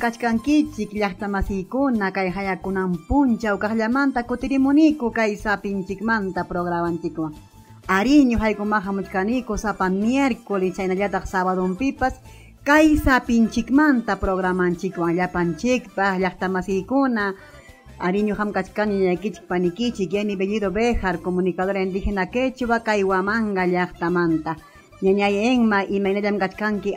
Kachkankichik llaqtamasiykuna kay hayakunan punchaw kaqllamanta kutirimuniku kay sapinchikmanta programanchikwan. Ariño haykumaqa muchkaniku sapa miércoles chaynallataq sabadonpipas kay sapinchikmanta programanchikwan llapanchikpaq llaqtamasiykuna Ariño hamkachkani ñaykichik panikichik yani Bellido Bejar comunicadora indígena quechua kay Huamanga llaqtamanta. Ñañay enma imaynallam kachkanki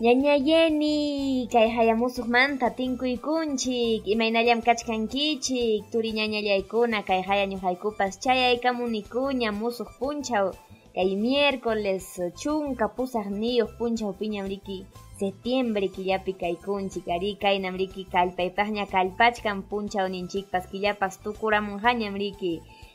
allinllachu. Ñañayeni kay hayamusuqmanta tinkuykunchik imaynallam kachkankichik turi ñañallaykuna kay haya ñuqaykupas chayaykamunikuña musuq punchaw kay miércoles chunka pusaq niyuq punchaw piñam riki septiembre killapi kaykunchik ari kaynam riki kallpaypaqña kallpachkan punchaw ninchikpas killapas tukuramunqañam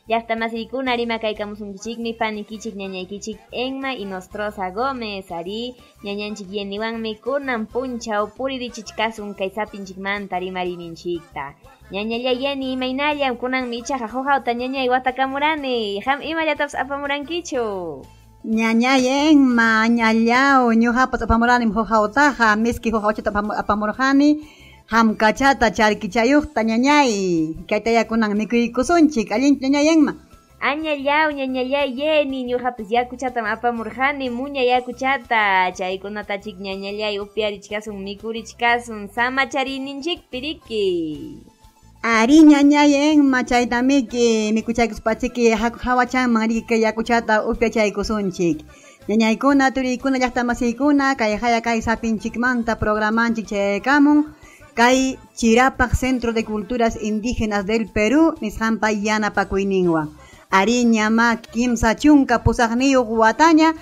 rima kaykamusunkichikmi panikichik ñañaykichik Enma y Nostrosa Gómez ari ñañanchik yeniwanmi kunan punchaw puririchichkasun kay sapinchikmanta rimarininchikta ñañallayani imaynallam kunanmi ichaqa huqawta ñañay watakamurani ham imallatapas apamurankichu. Ñañay enma ñallao ñuqapas apamuranim huqawtaqa miski huqawchata apamurqani hamkachata charkichayuqta ñañay. Kaytayakunan mikuykusunchik allinta ñañay enma Añallaw ñañallay yeni ñuqapis yakuchata apamurqani muña yakuchata. Chaykunatachik ñañallay upyarichkasun mikurichkasun samacharininchikpi riki Ari ñañay enma chaytamiki mikuchaykuspachiki hawachanman riki kay yakuchata upyachaykusunchik ñañaykuna turiykuna llaqtamasiykuna kay haya kay sapinchikmanta programanchik chayaykamun kay Chirapaq Centro de Culturas Indígenas del Perú nisqanpa yanapakuyninwan ari ñama kimsa chunka pusaqniyuq wataña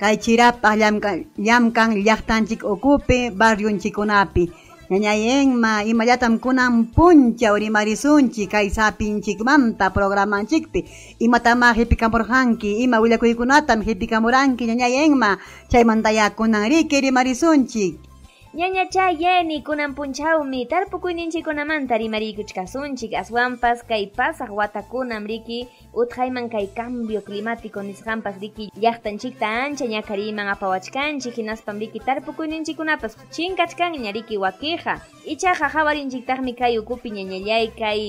kay Chirapaq llamkan llamkan llaqtanchik ukupi barriunchikunapi ñañay enma imallatam kunan punchaw rimarisunchik kay sapinchikmanta programanchikpi imatama hipikamurqanki ima willakuykunatam hipikamuranki ñañay enma chaymantaya kunan riki rimarisunchik Ñañachayeni kunan punchawmi tarpukuyninchikunamanta rimarikuchkasunchik aswanpas kay pasaq watakunam riki utqayman kay cambio climático nisqanpas riki llaqtanchikta ancha ñakariman apawachkanchik hinaspam riki tarpukuyninchikunapas chinkachkanña riki wakiqa ichaqa hawarinchiktaqmi kay ukupi ñañallay kay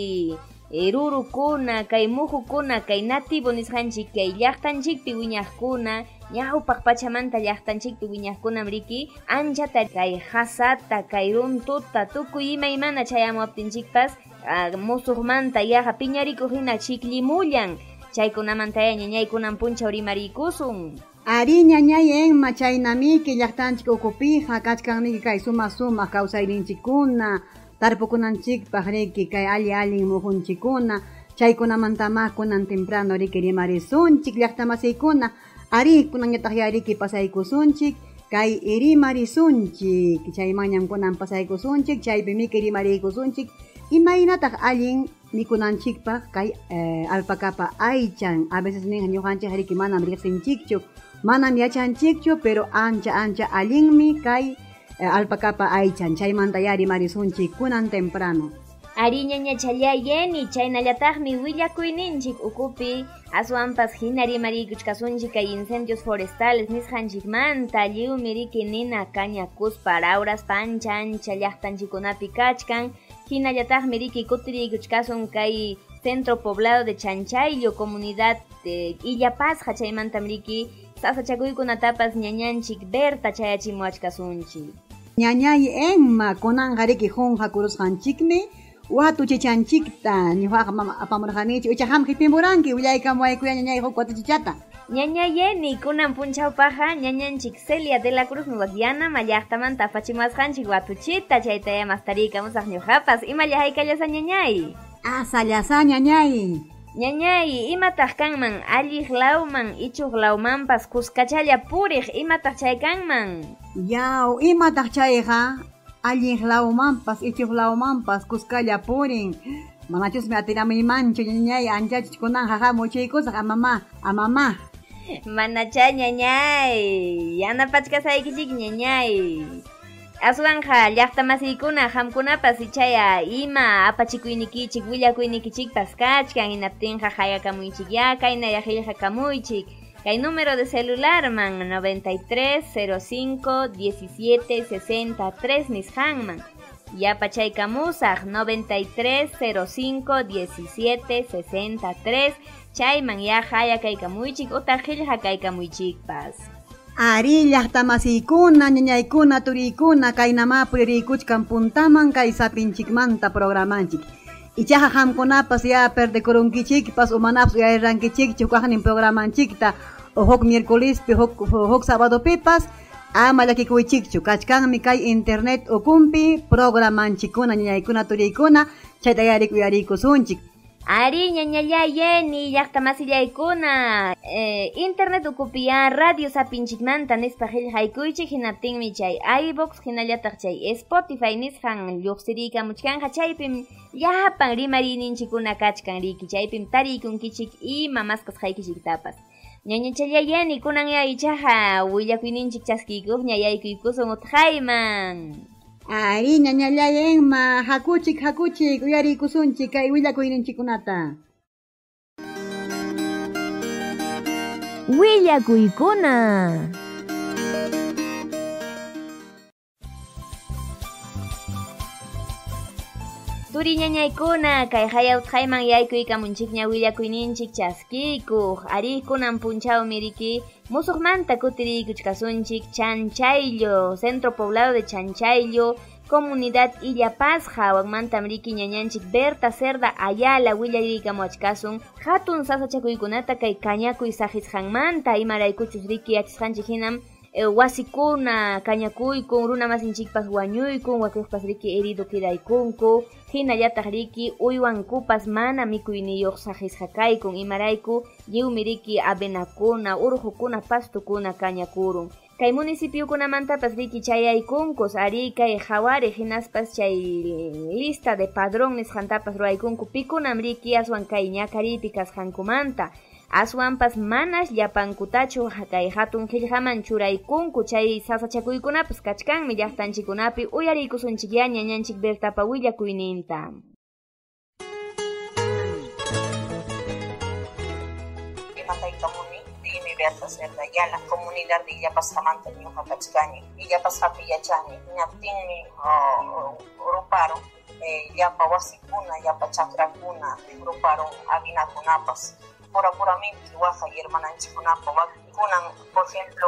rurukuna kay muhukuna kay nativo nisqanchik kay llaqtanchikpi wiñaqkuna ñawpaq pachamanta llaqtanchikpi wiñaqkunam riki anchata kay hasata kay runtuta tukuy imaymana chayamuptinchikpas uh, musuqmanta yaqa piñarikuq hina chiklimullan chaykunamantaya ñañaykunan punchaw rimarikusun Ari ñañay enma chaynamiki llaqtanchik ukupiqa kachkanmiki kay suma suma kawsayninchikkuna tarpukunanchikpaq riki kay alli allin muhunchikkuna chaykunamantamá kunan temprano riki rimarisunchik llaqtamasiykuna ari kunanñataq yariki pasaykusunchik kay rimarisunchik chaymañan kunan pasaykusunchik chaypi miki rimariykusunchik imaynataq allin mikunanchikpaq kay eh, alpakapa aychan a veces nin ñuqanchik riki manam riqsinchikchu manam yachanchikchu pero ancha ancha allinmi kay eh, alpakapa aychan chaymanta ya rimarisunchik kunan temprano. Ari ñañachallay chaynallataqmi willakuyninchik ukupi. Aswanpas hina rimariykuchkasunchik kay incendios forestales nisqanchikmanta lliwmi riki nina kañakuspa rawras pancha ancha llaqtanchikunapi kachkan. Hinallataqmi riki kutiriykuchkasun kay centro poblado de Chanchayllo comunidad de Illapasqa chaymantam riki. Sasachakuykunatapas ñañanchik berta chayachimuachkasunchik ñañay enma kunanqa riki junqa kurusqanchikmi watu chichanchikta ñuqaqa mama apamurqanichu icha ham qhipimuranki willaykamuwaykuya ñañay huk watu chichata ñañayeni kunan punchawpaqa ñañanchik Celia de la Cruz Nuwagiana mallaqtamanta apachimasqanchik watuchita chaytaya mastariykamusaq ñuqapas imalla haykallasa ñañay. Asallasa ñañay Ñañay, imataq kanman alliqlawman ichuqlawmanpas kuskachalla puriq imataq chaykanman? Yaw, imataq chayqa alliqlawmanpas ichuqlawmanpas kuskalla purin. Manachusmi atinamiymanchu ñañay anchachus kunan jajamuchiykusaq amamá, amamá. Mana chay ñañay, yana pachkasaykichin Nyanyay. Aswanja llaqtamasiykuna hamkunapas ichaya ima apachikuynikichik willakuynikichikpas kachkan hinaptinqa hayakamuychik ya kaynaya qillqakamuychik Kay número de celular man 93 05 17 63 nishanman. Ya pachaykamusaq 93 05 17 63 chayman ya haya kaykamuychik uta qillqa kaykamuychikpas. Ari llaqtamasiykuna, ñañaykuna, turiykuna, kaynamapuy riykuchkan puntaman kay sapinchikmanta programanchik. Ichaja hamkunapas ya perdekurunkichikpas umanapas uyayrankichikchu kaqnin programanchikta huk miércolespi huk, huk sábadopipas ama llakikuychikchu kachkanmi kay internet ukumpi programanchikuna ñañaykuna turiykuna chayta yarikuyarikusunchik. Ari ñañallayeni llaqtamasillaykuna eh, internet ukupiya radio sapinchikmanta nispa qillqaykuychik hinaptinmi chay iVox hinallataq chay Spotify nisqan lluqsiriykamuchkanqa chaypim llapan rimariyninchikuna kachkan riki chaypim tariykunkichik ima masqasqaykichiktapas ñañachallayeni kunan ya ichaja willakuyninchik chaskikuqña yaykuykusun utqayman Ari ñañallayenma hakuchik hakuchik uyarikusunchik kay willakuyninchikunata. Willakuykuna. Turi ñañaykuna kay hayawtqayman yaykuykamunchikña willakuyninchik chaskikuq ariykunan punchawmi riki musuqmanta kutiriykuchkasunchik Chanchayllo, centro poblado de Chanchayllo, comunidad Illapasqa waqmantam riki ñañanchik Berta Cerda Ayala willariykamuachkasun hatun sasachakuykunata kay kañakuy saqisqanmanta imaraykuchus riki yachisqanchik hinam eh, wasikuna kañakuykun runa masinchikpas herido kidaykunku hinallataq riki uywankupas mana mikuyniyuq saqisqa kaykun imarayku lliwmi riki avenakuna urqukuna pastukuna kañakurun. Kay municipiokunamantapas riki chayaykunkus ari kay hawari hinaspas chay lista de padrón nisqantapas ruraykunku pikunam riki aswan kay ñakaripi kasqankumanta aswanpas manas ya pan llapankutachu kay hatun qillqaman churaykunku chay di kachkanmi llaqtanchikunapi uyariykusunchik ya ñañanchik bertapa willakuyninta Bertas Hernayala, comunidad de Illapastamanta, Ñujatachcani, Illapascapi Yachani, Ñatini, Ruparo, Yapa Wasikuna, Yapa Chakrakuna, Ruparo, Avinakunapas, Abinakunapas, pura puramente waja y hermananchikunapa kunan por ejemplo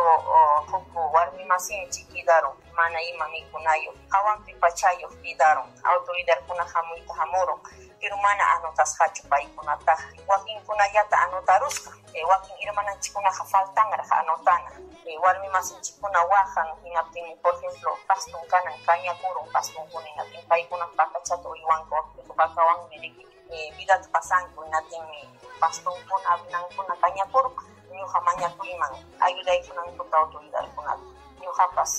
huku warmi masinchi kidaron mana ima mikunayo hawanpi pachayo kidaron autoridad kuna hamuyta hamuron pero mana anotasqachu paykunataqa wakinkunallata anotarusqa e, wakin hermananchikunaqa faltanraq anotana e, warmi masinchikuna wajan hinaptin por ejemplo pastun kanan kañakurun pastunkuna hinaptin paykuna pakachata uywanku pakawanmi riki eh, bidat pasanku natinmi pastumpun awinankunakanya puru ñuqa mañakuyman ayudaykunankutawan yuyarkunata ñuqapas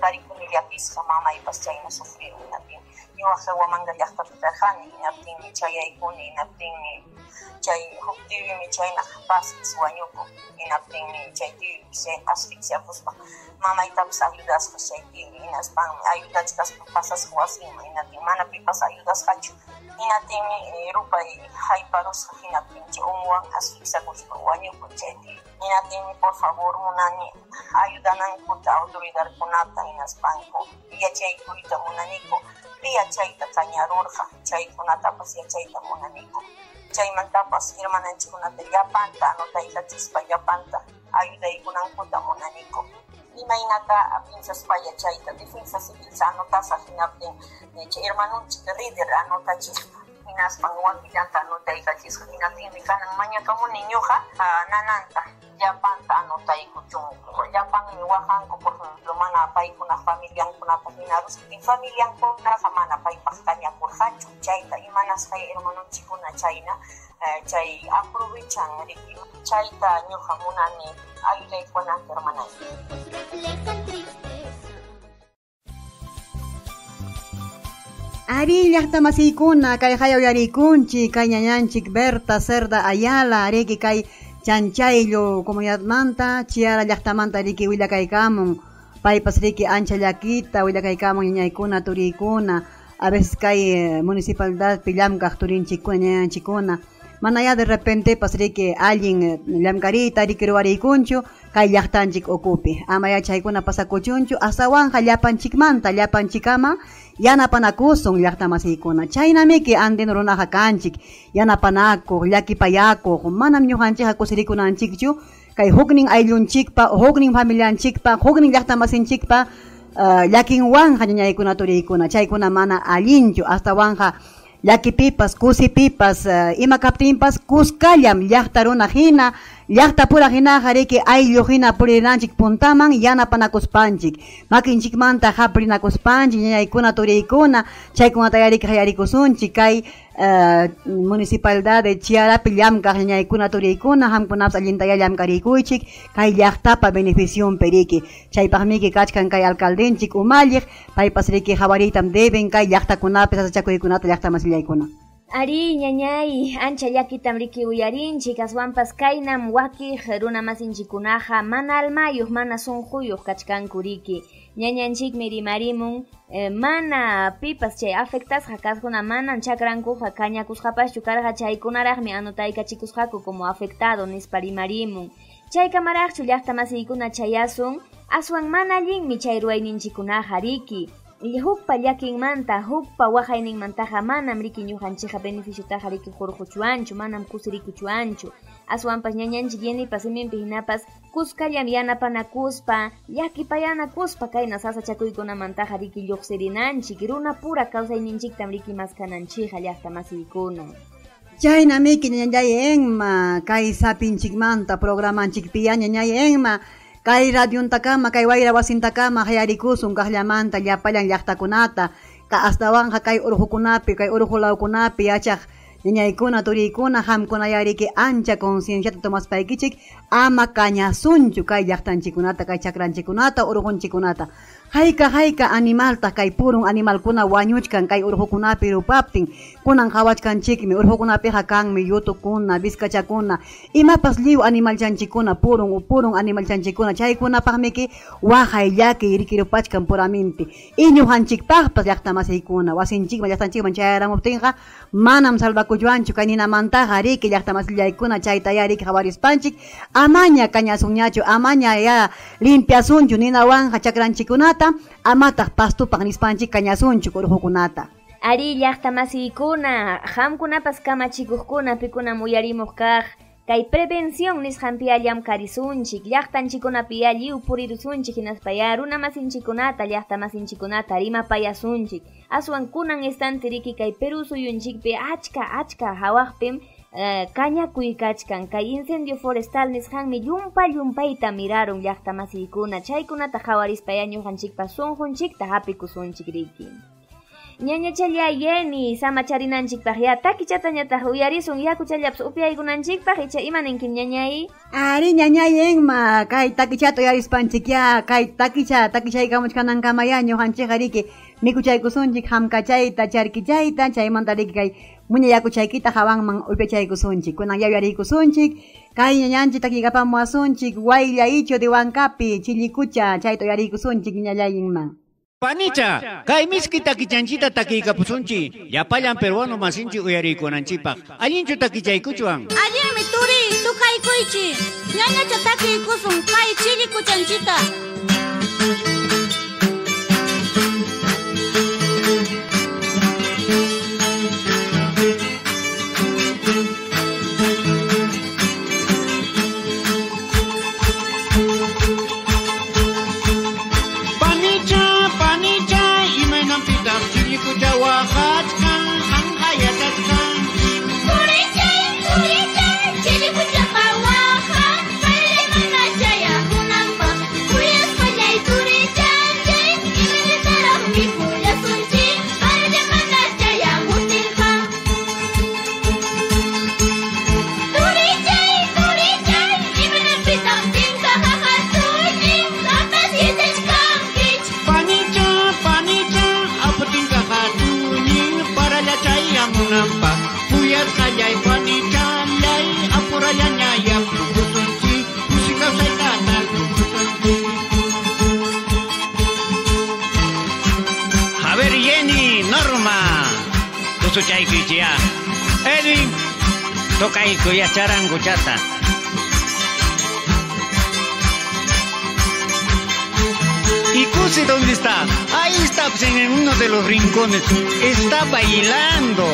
tarikunillapisqa mamaypas chayna sufrirmi natin ñuqa wamanga llaqtapitarqani natinmi chayaykuni natinmi chay huk tiwimi chaynaq paspis wañuku hinaptinmi chay tiwipis asfixiapuspa mamaytapis ayudasqa chay tiwi hinaspanmi ayudachkaspa pasasqa wasinman natin mana pipas ayudasqachu hinaptinmi rupay hayparusqa hinaptin chay umuwan asfixiakushpa wañukun chay tiwi hinaptinmi por favor munani ayudanankuta autoridadkunata hinaspanku yachaykuyta munaniku yachayta kañarurqa chaykunatapas yachayta munaniku chaymantapas hermananchikunata llapanta anotayqachispa llapanta ayudaykunankuta munaniku 今井中プリンセスパイアチャイタで、プリンセスイルさんのたさひなプリン、チェイルマノンチリーデルあのたち。Pinaspanguan pidanta no tay kachis hinatini kanang mañakamu niñuha ah, nananta. Yapanta ano tay kuchung yapan niwahan ko por ejemplo manapay kuna familiang kuna paminarus kiting familiang kontra sa manapay paskanya por hachu chayta imanas kay hermano chikuna chayna chay aprovechan eh, chayta ñuha munani aire kuna hermanay reflejan triste. Ari llaqtamasiykuna kay hayawayarikunchik kay ñañanchik Berta Cerda Ayala riki kay chanchayllo comunidadmanta chiara llaqtamanta riki willakaykamun paypas riki ancha llakita willakaykamun ñañaykuna turiykuna a veces kay municipalidad pillamkaq turinchikkuna ñañanchikkuna manaya de repente pasri que alguien lamkarita rikiruwariykunchu kay llaqtanchik ukupi amaya chaykuna pasakuchunchu asawanja llapanchikmanta llapanchikama yanapanakusun llaqta masiykuna chaynamiki andin runaqa yanapanakuq llakipayakuq manam ñuqanchikqa kusirikunanchikchu kay huknin ayllunchikpa huknin familianchikpa huknin llaqta masinchikpa uh, llakinwanja ñañaykuna turiykuna chaykuna mana allinchu astawanja llakipipas kusipipas uh, ima kaptinpas kuskallam llaqta runa hina llaqta pura hina hariki ayllu hina purinanchik puntaman yanapanakuspanchik makinchikmanta haprinakuspanchik ñañaykuna turiykuna chaykunata yariki hayarikusunchik kay uh, municipalidad de Chiarapi llamkaq ñaykuna turiykuna hamkunapas allintaya llamkarikuychik kay llaqtapa beneficion periki chaypaqmiki kachkan kay alcaldenchik umalliq paypas riki hawaritam deben kay llaqtakunapis asachakuykunata llaqtamasillaykuna Ari ñañay ancha llakitam riki uyarinchik aswanpas kaynam wakiq runa masinchikunaqa mana almayuq mana sunquyuq kachkanku riki. Ñañanchikmi rimarimun eh, mana pipas chay afectasqa kasquna manan chakrankuqa kañakusqapaschu karqa chaykunaraqmi anotaykachikusqaku como afectado nispa rimarimun chaykamaraqchu llaqta masiykuna chayasun aswan mana allinmi chay ruwayninchikunaqa riki hukpa llakinmanta hukpa waqayninmantaqa manam riki ñuqanchikqa beneficiotaqa riki hurquchuanchu manam kusirikuchuanchu aswanpas ñañanchik yenipas siminpi hinapas kuskallam yanapanakuspa llakipayanakuspa kayna sasachakuykunamantaqa riki lluqsirinanchik runa pura kawsayninchiktam riki maskananchikqa llaqta masiykuna chaynamiki ñañayenma kay sapinchikmanta programanchikpiya ñañayenma kay radiontakama kay wayra wasintakama hayarikusun kaqllamanta llapallan llaqtakunata ka astawanja kay urqukunapi kay urqulawkunapi yachaq ñañaykuna turiykuna hamkuna yariki ancha concienciata tomaspaykichik ama kañasunchu kay llaqtanchikunata kay chakranchikunata urqunchikunata hayka hayka animalta kay purun animalkuna wañuchkan kay urqukunapi rupaptin kunan hawachkanchikmi urhukunapiqa kanmi yutukuna vizcachakuna imapas lliw animalchanchikuna purun upurun animalchanchikuna chaykunapaq miki wajay llaki riquirupachkan puraminpi y ñuqanchikpaqpas llaqtamasiycuna wasinchikman llaqtanchikman chayaramuptinqa manam salvakulluwanchu kay ninamantaqa riki llaqtamasillaykuna chaytaya riki hawarispanchik amaña kañasunñachu amaña ya limpiasunchu ninawanja chakranchikunata amataq pastupaq nispanchik kañasunchu urhukunata ari llaqta masiykuna hamkunapas kamachikuqkuna pikunam uyarimuq kaq kay prevención nisqanpi allam karisunchik llaqtanchikunapi alliw purirusunchik hinaspa ya runa masinchikunata llaqta masinchikunata rimapayasunchik aswan kunan estanti riki kay Perú suyunchikpi achka achka hawaqpim Uh, kañakuy kachkan. Kay incendio forestal nisqanmi llumpa llumpayta miraron llaqta masiykuna chaykunata qawarispa ñuqanchikpa sunqunchikta hapikusunchik riki Nyanya celia yeni sama cari nanjik tahiya takica tanya tahu charinanchikpaq yata kichatañataq uyarizun yaku challapsa upyaykunanchikpaq icha imaninkim ñañay. Ari ñañayenma kay takichata uyarispanchikya kay takicha kita ñuqanchik ariki mikuchaykusunchik cai charkichayta kunang kay muña yakuchaykita kai upyachaykusunchik kunan yawiyariykusunchik kay ñañanchik takiykapam wasunchik waylla ichu de wankapi chillikucha nyanya yeng ma. Panicha, kay miskita kichanchita takikapusunchi, yapallan peruano masinchi uyarikunanchipak. Allinchu takicaykuchuan. Allimi turi, tukaycuychi. Ñañacha takikusun kai chili kuchanchita. kamu nampak. Buyar ajaib wanita Andai apurayanya yang buku kunci Musik kau saya kata buku kunci Haber Jenny Norma Kusucai Kijia Edwin eh, Tokai Kuya Carang Kucata ¿Y Cusi dónde está? Ahí está, pues, en uno de los rincones. Está bailando.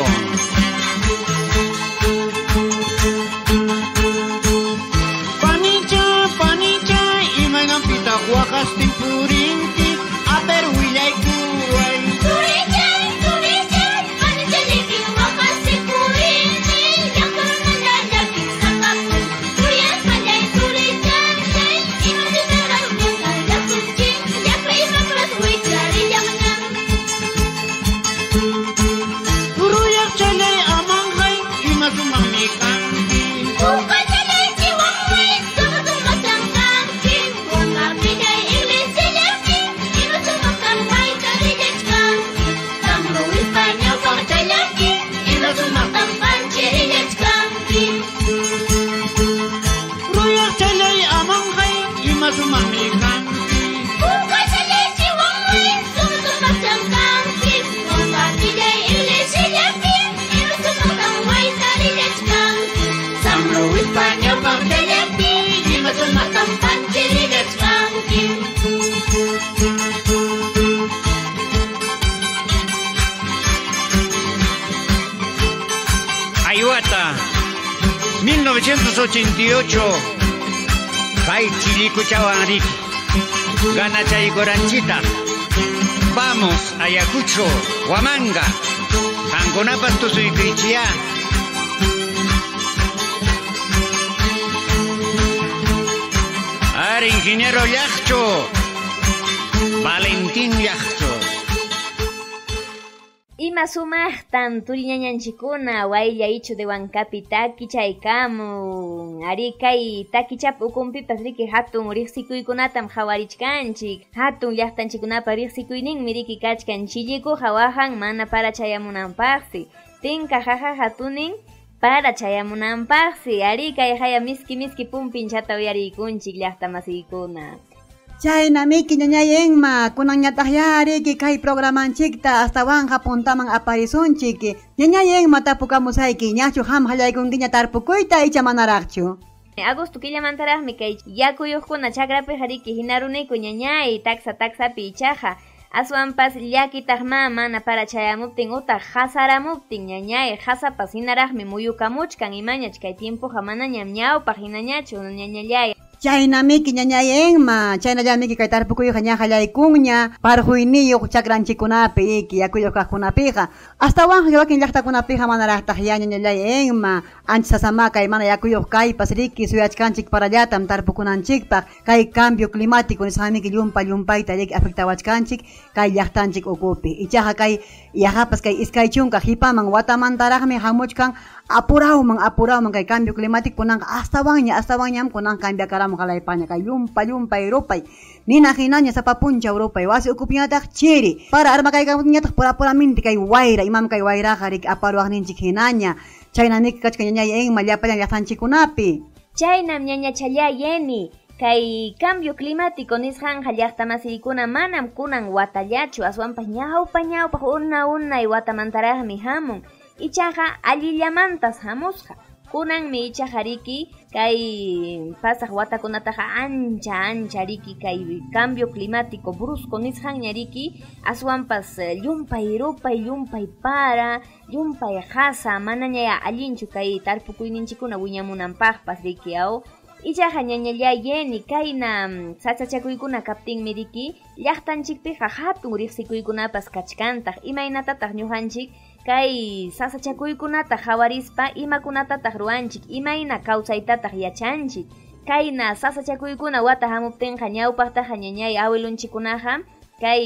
Goranchita. Vamos, Ayacucho, Huamanga. Angonapas tu soy crichia. Ar ingeniero Yacho. Valentín Yacho. Ima sumaqtan turiñañanchikuna waylla ichu de Huancapi takichaykamun ari kay takichapa ukunpipas riki hatun riqsikuykunatam hawarichkanchik hatun llaqtanchikunapa riqsikuyninmi riki kachkan chilliku hawajan mana para chayamunanpaqsi tinka jaja hatunin para chayamunanpaqsi ari kay haya miski miski pumpinchata uyariykunchik llaqta masiykuna Chayna miki ñañayenma kunan ñatahyariki kay programanchikta hasta wanja puntaman aparisunchiki ñañayenma tapukamusayki ñachu ham hallaykunkiña tarpukuyta icha manaraqchu agosto killamantaraqmi kay yakuyuqkuna chakrapi hariki hinarunayku ñañay taksa taksapi ichaqa aswanpas llakitaq ma mana para chayamuptin utaq hasaramuptin ñañay hasapas hinaraqmi muyukamuchkan imañach kay tiempoqa manañam ñawpaq hinañachu ñañallay Chayna miki ñañayenma chayna miki kay tarpukuyuq ña hallaykunña parjuyniyuq chakranchikunapi iki yakuyuq kaqkunapiqa hasta wanja wakin llaqtakunapiqa manaraqtaq ya ñañallayenma ancha sasama kay mana yakuyuq kaypas riki suyachkanchik parallatam tarpukunanchikpaq kay cambio climático nisqanmiki llumpa llumpayta riki afectawachkanchik kay llaqtanchik ukupi. Ichaqa kay yajapas kay iskay chunka hipaman watamantaraqmi hamuchkan Apurau mang apurau mang kay cambio climatic kunang astawang niya astawang niya kunang cambia karam kalai niya kay yumpa yumpa europay ni nakina niya sa papuncha europay wasi ukup tak cherry, para arma kay kamot niya tak pura pura minti kay waira. Imam kay waira karik aparwang ninchik hinanya nik kach kanya niya malia malyapan niya sanchikunapi chayna niya niya chalia yeni. Kay cambio climático nishan jallastamasiykuna manam kunan watallachu aswanpas ñawpa pa una una y watamantarajmi hamun ichaqa allillamantas hamusqa. Kunanmi ichaqa riki kay pasaq watakunataqa ancha ancha riki kay cambio climático brusco nisqanña riki aswanpas eh, llumpay rupay llumpay para llumpay qasa manaña allinchu kay tarpukuyninchikuna wiñamunanpaqpas riki aw. Ichaqa ñañallayeni kayna mm, sasachakuykuna kaptinmi riki llaqtanchikpiqa hatun riqsikuykunapas kachkantaq imaynatataq ñuqanchik kay sasachakuykunata hawarispa imakunatataq ruwanchik imayna kawsaytataq yachanchik. Kayna sasachakuykuna wata hamuptinqa ñawpaqtaqa ñañay awilunchikunaqa kay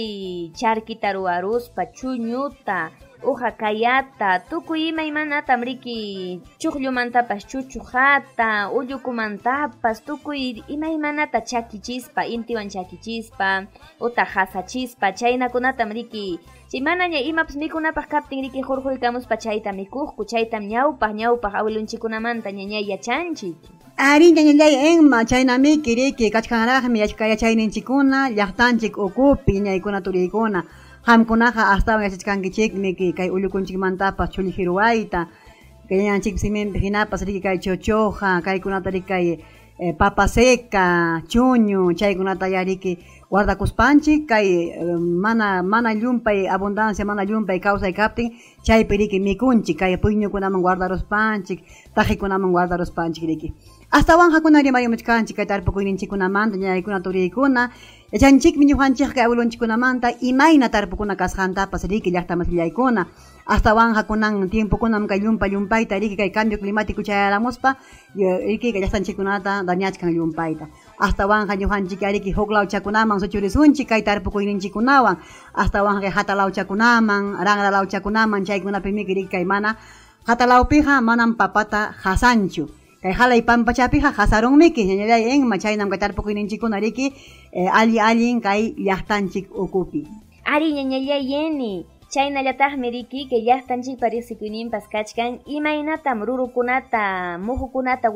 charkita ruwaruspa chuñuta uha kayata tukuy imaymanatam riki chuqllumantapas chuchujata ullukumantapas tukuy imaymanata chakichispa intiwan chakichispa uta hasachispa chaynakunatam riki chay manaña imapas mikunapaq kaptin riki hurquykamuspa chayta mikuqku chaytam ñawpaq ñawpaq awilunchikunamanta ñañay yachanchik Ari ñañallay enma chaynamiki riki kachkanraqmi yachka yachayninchikuna llaqtanchik ukupi ñaykuna turiykuna hamkunaqa astawan yachachkankichikmi ki kay ullukunchikmantapas chulli hiruwayta Kayanchik simen hinapas riki kay chochoja, kay kunata riki kay eh, papa seca, chuño, chay kunata ya riki guardakuspanchik kay eh, mana mana llumpay abundancia mana llumpay causa kaptin chay piriki mikunchik kay puño kunaman guardarospanchik, taji kunaman guardarospanchik riki. Hasta wan hakuna rimari muchkanchik kay tarpukuyninchik kunamanta ñaykuna turiykuna Echanchik miñujanchik kay abuelonchik kunamanta imayna tarpukuna kasjantapas riki llaqtamas llaykuna hasta wanja kunan tiempo kunam kay llumpa llumpayta riki kay cambio climático chayaramuspa yo- riki kay llaqtanchikunata dañachkan llumpayta Astawan ñujanchik ariki huk lauchakunaman suchurisunchik kayta arpukuyninchikunawan astawan jata lauchakunaman rangra lauchakunaman chaykunapimi kiri kai mana jatalawpiqa manan papata jasanchu kay eng pampachapiqa jasarunmiki nam enma chaynam e, kay tarpukuyninchikkuna riki eh, ali ali kai yahtan llaqtanchik ukupi ari ñañallay yeni chaynallatajmi riki que llaqtanchikpa riqsikuynimpas kachkan imaynatam rurukunata muhukunata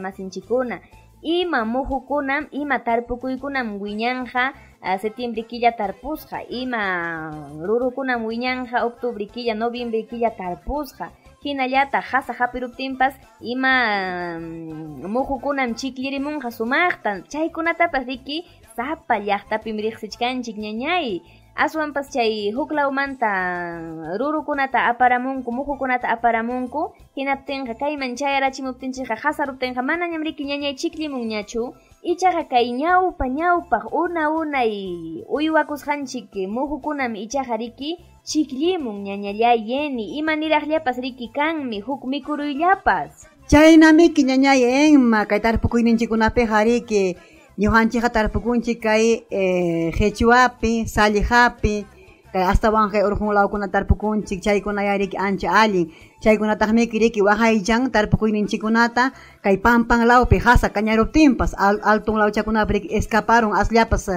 masin cikuna. Llaqtamasinchikuna ima muhukunam ima tarpukuykunam wiñanja. Ah, septiembre killa tarpusqa ima rurukunam wiñanja octubre killa noviembre killa tarpusqa hinallata hasa hapiruptinpas ima mm, muhukunam chiklirimunqa sumaqtan chaykunatapas riki sapa llaqtapim riqsichkanchik ñañay aswanpas chay huklawmanta rurukunata aparamunku muhukunata aparamunku. Hinaptinqa kayman chayarachimuptinchikqa hasaruptinqa manañam riki ñañay chiklimunñachu ichaqa kay ñawpa ñawpaq una unay. Uywakusqanchik muhukunam ichaqa riki chiklimun ñañallay yeni imaniraqllapas riki kanmi huk mikuruyllapas. Chaynamiki ñañay enma kay tarpukuyninchikunapiqa riki ñuhanchija tarpukunchik kay eh, jechuapi sallijapi kay astawanje urjunlawkuna tarpukunchik chaykuna yariki ancha allin. Chaykunataj mikiriki wajayllan lau kay hasa jasa kañaruptinpas al, altunlawchakunapi escaparon asllapas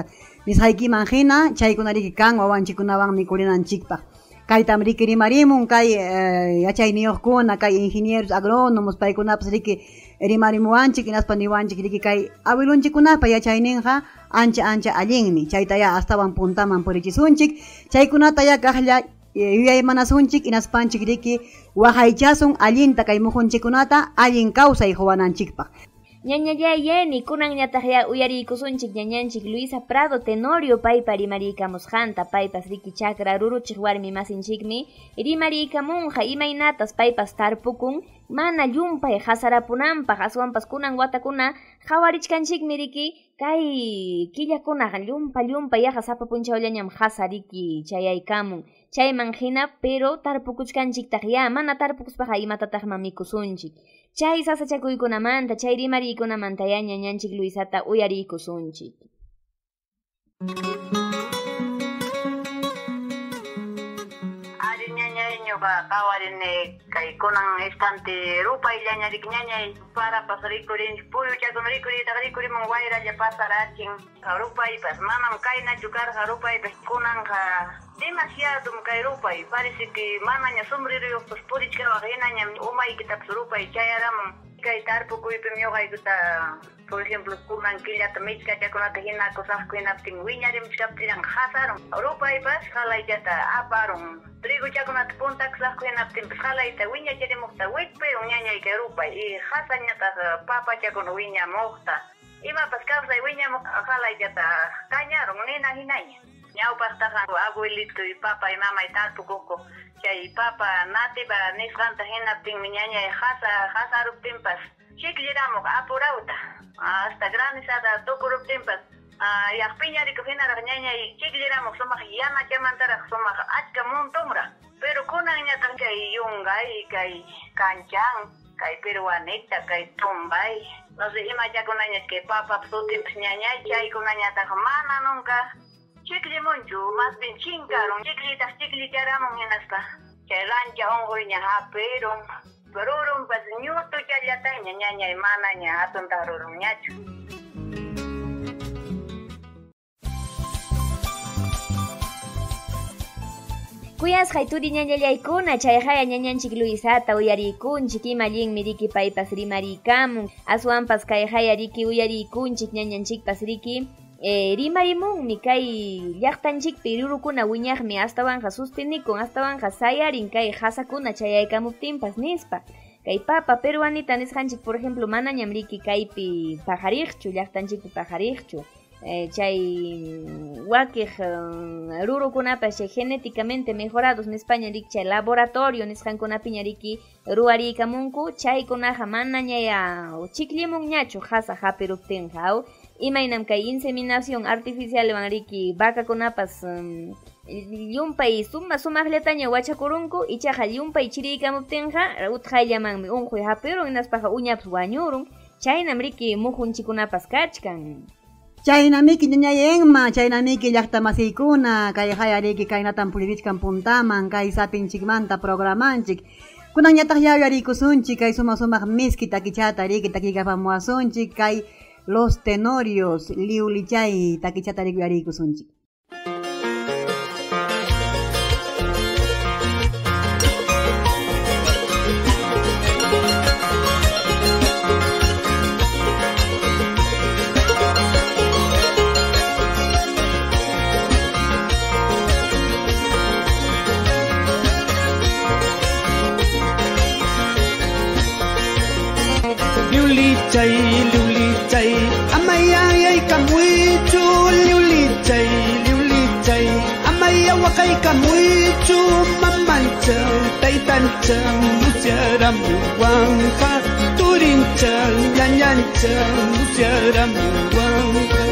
nisqaykiman hina chaykunariki kan wawanchikunawan mikurinanchikpaj kaytam riki rimarimun kay eh, yachayniyuqkuna kay ingenieros agrónomos paykunapas riki rimarimuwanchik inaspa niwanchik riki kay awilunchikunapa yachayninqa ancha ancha allinmi chaytaya astawan puntaman purichisunchik chaykunata ya kaqlla eh, yuyaymanasunchik inaspanchik riki waqaychasun allinta kay muhunchikunata allin kawsay huwananchikpaq Ñañallay yeni kunanñataq ya uyariykusunchik ñañanchik Luisa Prado Tenorio paypa rimariykamusqanta paypas riki chakra ruruchiq warmi masinchikmi rimariykamunqa imaynatas paypas tarpukun mana llumpay hasarapunanpaq aswanpas kunan watakuna qhawarichkanchikmi riki kay killakunaqa llumpa llumpa yaqa sapa punchawllañam hasa riki chayaykamun chayman hina pero tarpukuchkanchiktaq ya mana tarpukuspaqa imatataqman mikusunchik chay sasachakuykunamanta chay rimariykunamanta ya ñañanchik Luisata uyariykusunchik yo kawarin kawarinne kay kunang estante rupa illanya diknyanya para pasarikurin puyo chakunrikuri tagrikuri mon waira ya pasarachin rupa y pas mamam kaina chukar rupa y kunang ka demasiado kay rupa y parece que mama nya sombrero pues purichka wagena nya umay kitap rupa y chayaram kay tarpu kuypim yo kay kuta por ejemplo, kunan killa tamichka chakunata hina kusaskuinaptin wiñarimchkaptiran hasaron rupa y pas jalaillata aparun Τρίγω να τυπών ταξάχουεν από την ψάλα η ταγουίνια και τη μοχτα γουίτπε ουνιάνια η κερούπα. Η χάσανια τα πάπα και ακονουίνια μοχτα. Είμαι πασκάψα η γουίνια χάλα για τα κάνια ρογνίνα γινάνια. Μια ούπασταχαν ο αβουήλι του η πάπα η μάμα η τάτου κόκο. Και η πάπα νάτι πανίσχαν τα χένα από την μηνιάνια η χάσα χάσα ρουπτύμπας. Και κλειράμω απουράουτα. Στα γράνισα τα τόκου ρουπτύμπας. Ah, yakpiña rikuhina ñañay chiklliramo sumak yanachaymantaraj sumak achka muntumraj pero kunan ñatan kay yungay kay kanchan kay peruanita kay tumbay. No sé imachakunaña kay papap sutipis ñañay chaykunañataj mana nunca. Chiklimunchu más bien chinkarun chiklitaj chiklillaramun hinaspa. Chay rancha unquyña hapirun rurun pues ñutu chayllataña ñañay mana ña hatuntaj rurun ñachu. Kuyasqay turi ñañallaykuna chayhaya ñañanchik Luisata uyariykunchik ima allinmi riki paypas rimariykamun aswanpas kayhaya riki uyariykunchik ñañanchikpas riki eh, rimarimunmi kay llaqtanchikpi rurukuna wiñaqmi astawan sustinikun astawan sayarin kay qasakuna chayaykamuptinpas nispa. Kay papa peruanita nisqanchik por ejemplo manañam riki kaypi paqariqchu llaqtanchikpi paqariqchu eh, chay wakiq uh, rurukunapas chay genéticamente mejorados nispaña riki chay laboratorio nisqankunapiña riki ruwariykamunku chaykunaqa manañaya chiklimunñachu qasa hapiruptinqa aw imaynam kay inseminación artificial wan riki vacakunapas um, llumpay suma sumaqllataña wachakurunku ichaqa llumpay chiriykamuptinqa utqayllamanmi unquy hapirun hinaspaqa uñapas wañurun. Chaynam riki mujunchikunapas kachkan Chaynamiki ñañayenma, chaynamiki llaqta masiykuna, kay hayariki kaynatan pulirichkan puntaman, kay sapinchikmanta programanchik. Kunan ñataq yawyarikusunchik, kay suma sumaq miski takichata riki takikapamuasunchik, kay los tenorios liulichay takichata riki mamanchan taytanchan luciaramuwanqa turinchan ñañanchan luciaramuwanqa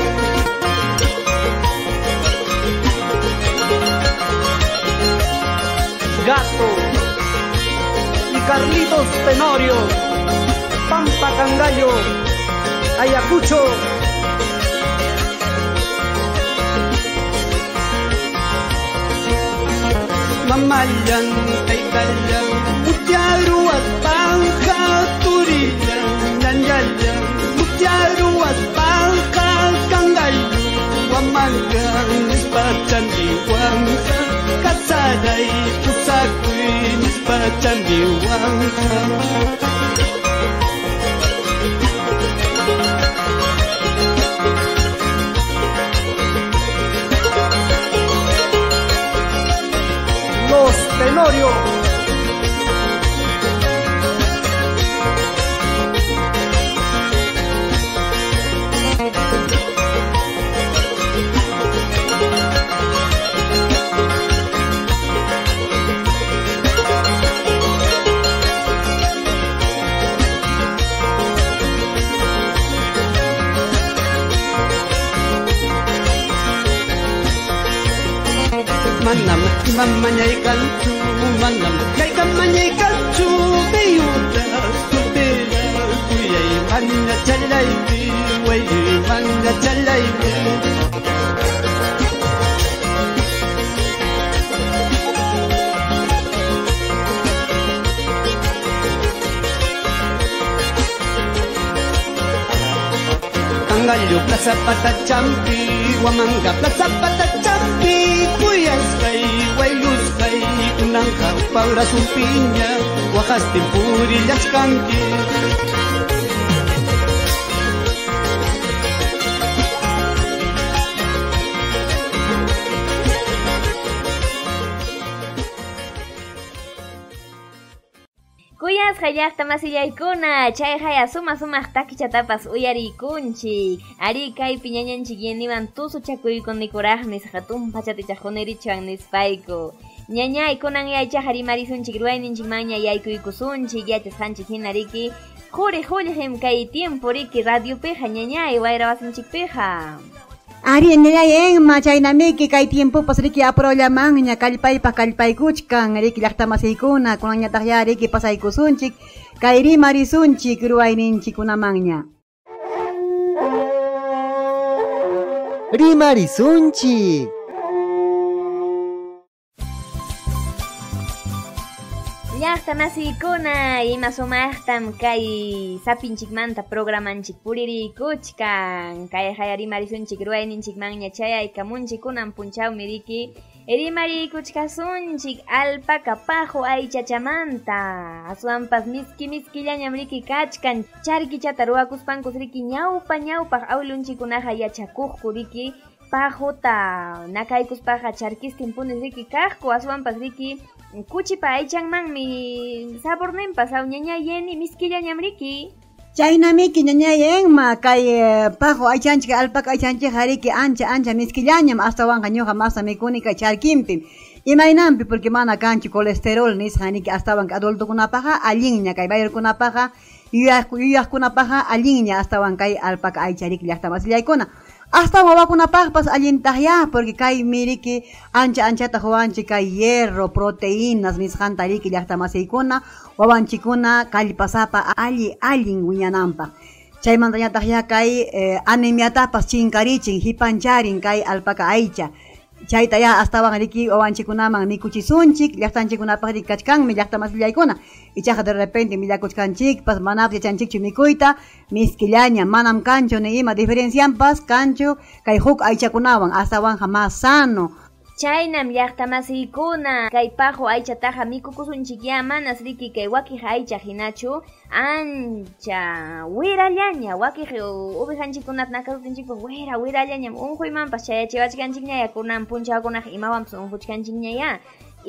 Gato y Carlitos Tenorio, Pampa Cangallo, Ayacucho. Mamalang kay kalang Mutyaro at pangkaturilan Nanyalang Mutyaro at pangkatanggayo Wamanggang nispatan iwang Kasanay kusakoy nispatan iwang Norio. manam mamma nyai kanchu manam. Kai kamma nyai kanchu beyuta stupida kuyai manna chalai bi wai manna chalai. Bi Tangallo plaza pata champi, guamanga plaza pata champi, esgai wayusgai unanqa paurasupinña waqastin purillachkanki rasumpinya Wakas timpuri las kanki Kuyasqa llaqta masillaykuna chay haya suma sumaq takichatapas uyarikunchik ari kaypi ñañanchik yeniwan tusuchakuykunnikuraqmi hatun pachatichaqunirichuan nispayku ñañay kunan yaychaqa rimarisunchik ruwayninchikmanña yaykuykusunchik yachasqanchik hina riki quri qullqim kay tiempo riki radiopiqa ñañay wayra wasinchikpiqa Ari nirayen eh, machaynamayki kay tiempopas con aprollamanña kallpaypas ari que llaqtamasiykuna kunañataqya pasai pasaykusunchik ya, kay rima risunchik ruwayninchikunamanña. Rima risunchik masiykuna ima sumaqtam kay sapinchikmanta programanchik puririkuchkan kay haya rimarisunchik ruwayninchikmanña chayaykamunchik kunan punchawmi riki Erimari kuchkasunchik alpaca pajo aychachamanta. Aswampas miski miskillañam riki kachkan. Charkichata ruwakuspankus riki ñawpa ñawpaq awilunchikunaqa yachakuqku riki pajuta nakaykuspaqa charkistin punis riki kaqku aswampas riki kuchipa aychanmanmi saborninpas aw ñañayeni miskillañam riki. Chaynamiki ñañayenma kay eh, pajo aychanchik alpaca aychanchik hariki ancha ancha miskillañam hasta wanqa ñuqa masa mikuni kay charkimpi imaynampi porque mana kanchu colesterol nisqaniki astawan adultokunapaqa allinña kay bayurkunapaqa yuyaq yuyaqkunapaqa allinña astawan kay alpaca aychariki llaqtamasillaykuna hasta wawakunapaqpas allintaq ya porque kay miriki ancha anchata huwanchik kay hierro proteínas nisqanta riki llaqtamasiykuna wawanchikuna kallpasapa alli allin wiñananpaq chaymantañataq ya kay eh, anemiatapas chinkarichin hipancharin kay alpaca aycha chayta ya astawan riki wawanchikunaman mikuchisunchik llaqtanchikunapaq riki kachkanmi llaqtamasillaykuna ichaqa de repente millakuchkanchikpas manapas yachanchikchu mikuyta miskillaña manam kanchu ni ima diferencianpas kanchu kay huk aychakunawan astawanja más sano Chaynam llaqtamasiykuna kay pajo aychataqa mikukusunchik ya manas riki kay wakiq aycha hinachu ancha wirallaña wakiq ubijanchikkunata nakarutinchikpas wira wirallañam unquymanpas chayachiwachkanchikñaya kunan punchawkunaq imawanpas unquchkanchikñaya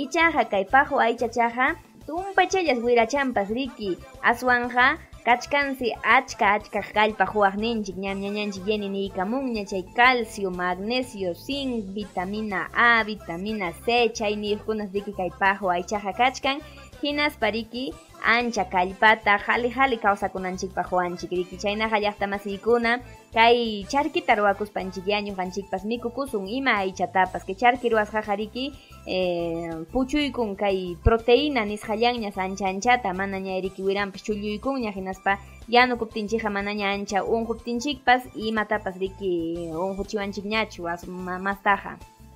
ichaqa kay pajo aychachaqa tumpachallas wirachampas riki aswanja kachkansi achka achka kallpa huwaqninchik ñam ñañanchik yeni niykamunña chay calcio, magnesio, zinc, vitamina A, vitamina C, chay niyuqkunas riki kay aychaqa kachkan hinaspa riki ancha kallpata jali jali kawsakunanchikpaq huwanchik riki chaynaqa llaqtamasiykuna kay charkita ruwakuspanchik ya ñuqanchikpas mikukusun ima aychatapas kay charki ruwasqaqa riki eh, puchuykun kay proteína nisqallañas ancha anchata mana ña riki wiranpas chulluykunña hinaspa yanukuptinchikqa manaña ancha unquptinchikpas imatapas riki unquchiwanchikñachu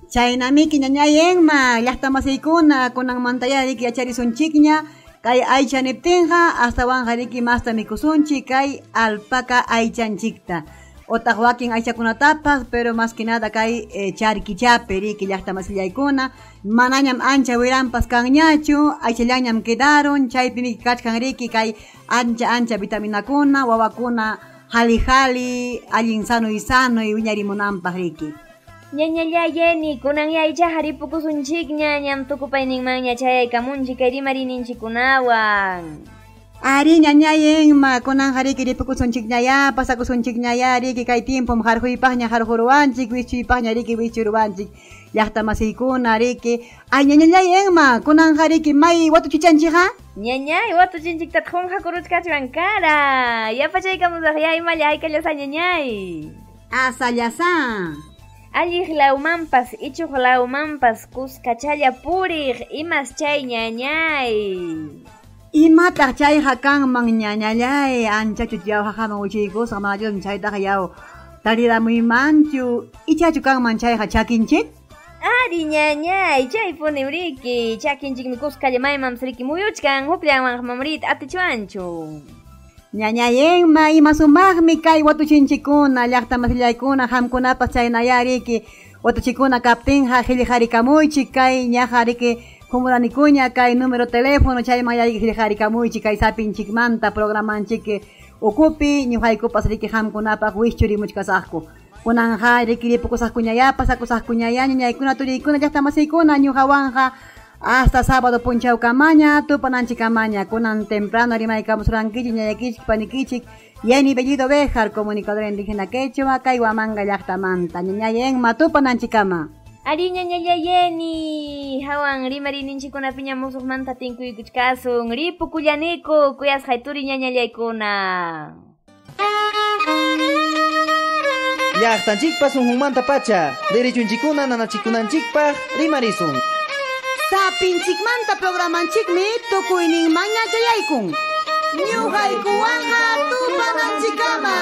as- ma- mastaqa chaynamiki ñañayenma llaqtamasiykuna kunanmantaya riki yacharisunchikña kay aychaniptinqa astawanja riki masta mikusunchik kay alpaca aychanchikta otaq wakin aychakunatapas pero más que nada kay eh, charkichapi riki llaqtamasillaykuna manañam ancha wiranpas kanñachu aychallañam quedaron chaypi riki kachkan riki kay ancha ancha vitaminakuna wawakuna jali jali allin sano y sano y wiñarimunanpaq riki Nyanya yaya ni kunan yaicha haripukusunchikña ñantukupayninmanña chayaykamunchi kay rimarinchikunawan Ari ñañayen ma kunan hariki ripukusunchikñaya pasakusunchikñaya riki kay tiempom harjuypaqña harjuruwanchik wichuypaqña riki wichuruwanchik llaqta ya, masiykuna riki ay ñañallayen ma kunan hariki may watuchichanchiqa ñañay watuchinchikta qunqa kuruchkachiwan kara yapachaykamusaq yay mallay ya, kallasa ñañay asallasa alliq lawmanpas ichuq lawmanpas kuskachalla puriq imas chay ñañay. Imataq chayqa kanman ñañallay anchachu yawqaqama wichuykusqa manachus chaytaqa yaw. Taridamuymanchu ichachu kanman chayqa chakinchik? Ari ñañay chay punim riki chakinchikmi kuskalla maymanpas riki muyuchkan hupllanwan mamrita atichuanchu ñañayenma ima sumaqmi kay watuchinchikuna llaqtamasillaykuna hamkunapas chaynaya riki watuchikuna kaptinqa qhilliqarikamuychik kay ñaqa riki qumuranikuña kay número teléfono chaymaya riki qhilliqarikamuychik kay sapinchikmanta programanchik ukupi ñuqaykupas riki hamkunapaq wischurimuchkasaqku. Kunanja riki ripukusaqkuñaya pasaqkusaqkuñaya ñañaykuna turiykuna llaqtamasiykuna ñuqawanqa hasta sábado punchawkamaña tupananchikamaña kunan temprano rimaykamusurankichik ñayakichik panikichik yeni bellido bejar comunicador indígena quechua kay Huamanga llaqtamanta ñañayenma tupananchikama Ari ñañallayeni hawan rimarininchikunapiña musuqmanta tinkuykuchkasun ripukullaniku kuyasqay turi ñañallaykuna llaqtanchikpas sunqunmanta pacha. Derechunchikuna nanachikunanchikpaq rimarisun sapinchikmanta programanchikmi tukuyninman ñachayaykun tupanan chikama.